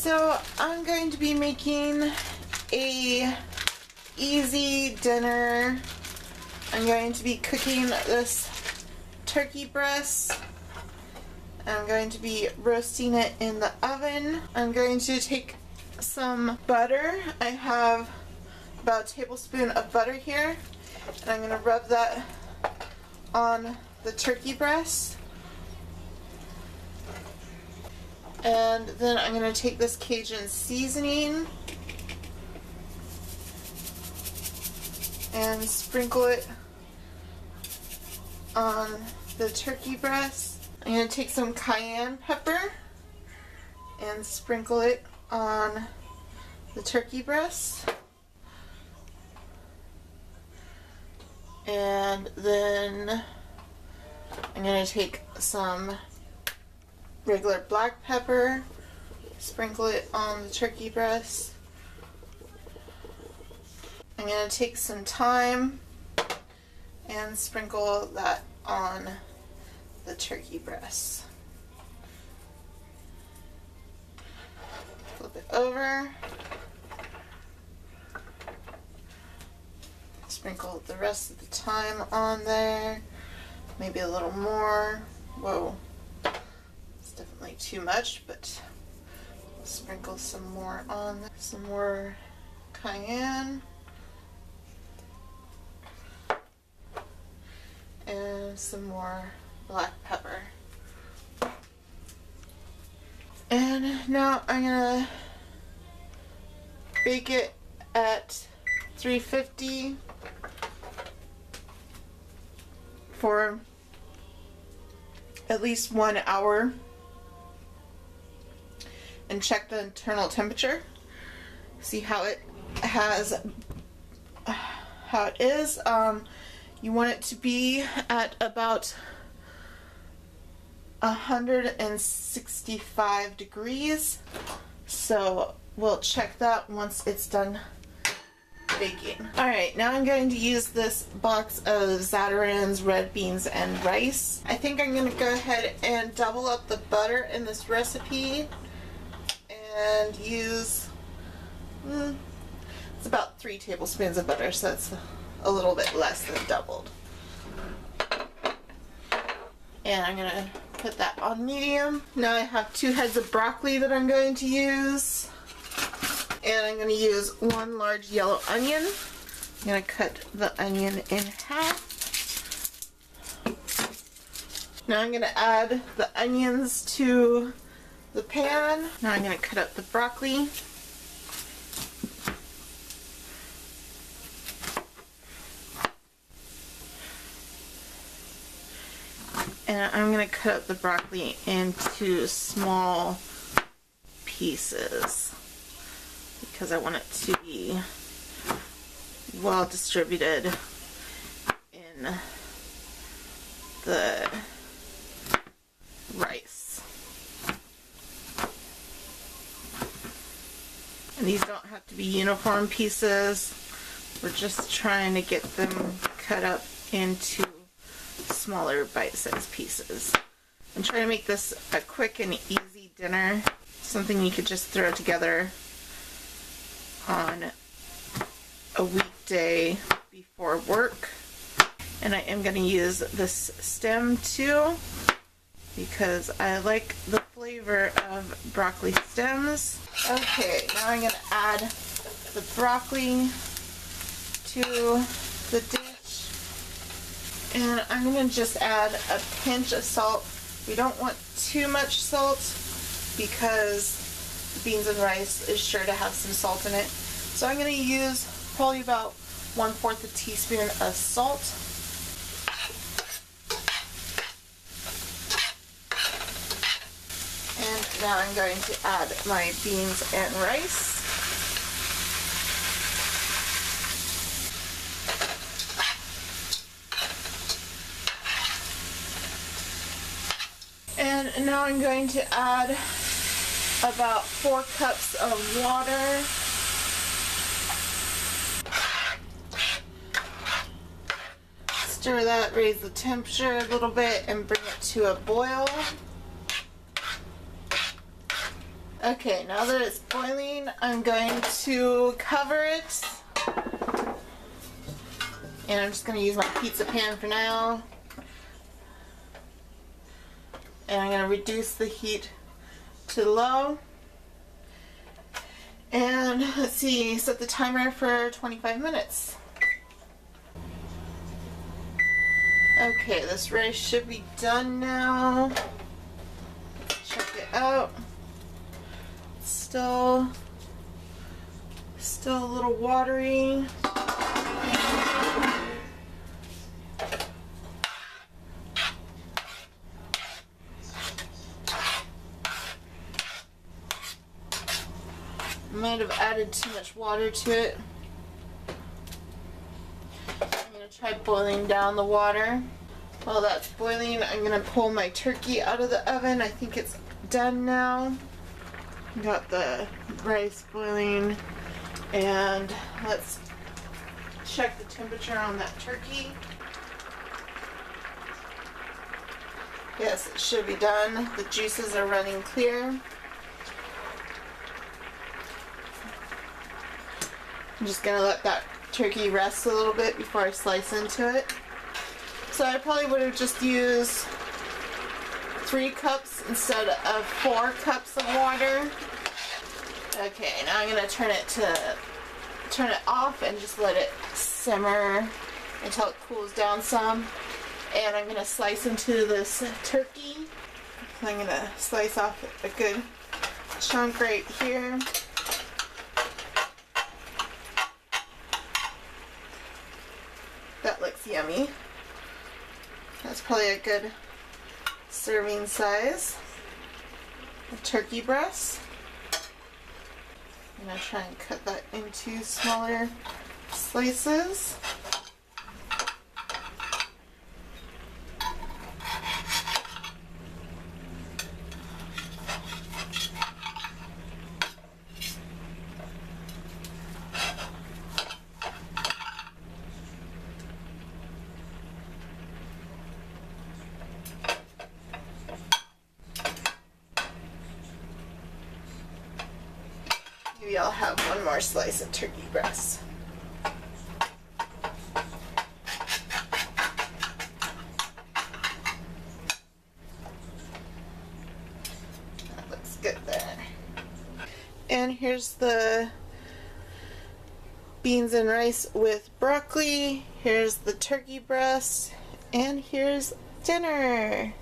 So I'm going to be making a easy dinner. I'm going to be cooking this turkey breast. I'm going to be roasting it in the oven. I'm going to take some butter. I have about a tablespoon of butter here. And I'm going to rub that on the turkey breast. And then I'm going to take this Cajun seasoning and sprinkle it on the turkey breast. I'm going to take some cayenne pepper and sprinkle it on the turkey breast. And then I'm going to take some regular black pepper, sprinkle it on the turkey breast. I'm going to take some thyme and sprinkle that on the turkey breast. Flip it over. Sprinkle the rest of the thyme on there. Maybe a little more. Whoa too much, but we'll sprinkle some more on. Some more cayenne. And some more black pepper. And now I'm gonna bake it at 350 for at least one hour and check the internal temperature. See how it has, how it is. Um, you want it to be at about 165 degrees. So we'll check that once it's done baking. Alright, now I'm going to use this box of Zatarain's red beans and rice. I think I'm going to go ahead and double up the butter in this recipe and use mm, it's about three tablespoons of butter so it's a little bit less than doubled. And I'm gonna put that on medium. Now I have two heads of broccoli that I'm going to use. And I'm to use one large yellow onion. I'm to cut the onion in half. Now I'm to add the onions to the pan. Now I'm going to cut up the broccoli. And I'm going to cut up the broccoli into small pieces because I want it to be well distributed in the rice. And these don't have to be uniform pieces. We're just trying to get them cut up into smaller bite-sized pieces. I'm trying to make this a quick and easy dinner. Something you could just throw together on a weekday before work. And I am going to use this stem too because I like the flavor of broccoli stems. Okay, now I'm going to add the broccoli to the dish. And I'm going to just add a pinch of salt. We don't want too much salt because beans and rice is sure to have some salt in it. So I'm going to use probably about one fourth a teaspoon of salt. And now I'm going to add my beans and rice. And now I'm going to add about four cups of water. Stir that, raise the temperature a little bit, and bring it to a boil. Okay, now that it's boiling, I'm going to cover it. And I'm just going to use my pizza pan for now. And I'm going to reduce the heat to low. And let's see, set the timer for 25 minutes. Okay, this rice should be done now. Check it out still still a little watery. Might have added too much water to it. I'm going to try boiling down the water. While that's boiling, I'm going to pull my turkey out of the oven. I think it's done now. Got the rice boiling and let's check the temperature on that turkey. Yes, it should be done. The juices are running clear. I'm just gonna let that turkey rest a little bit before I slice into it. So I probably would have just used three cups instead of four cups of water. Okay, now I'm gonna turn it to turn it off and just let it simmer until it cools down some. And I'm gonna slice into this turkey. I'm gonna slice off a good chunk right here. That looks yummy. That's probably a good serving size of turkey breast. I'm going to try and cut that into smaller slices. Maybe I'll have one more slice of turkey breast. That looks good there. And here's the beans and rice with broccoli. Here's the turkey breast. And here's dinner.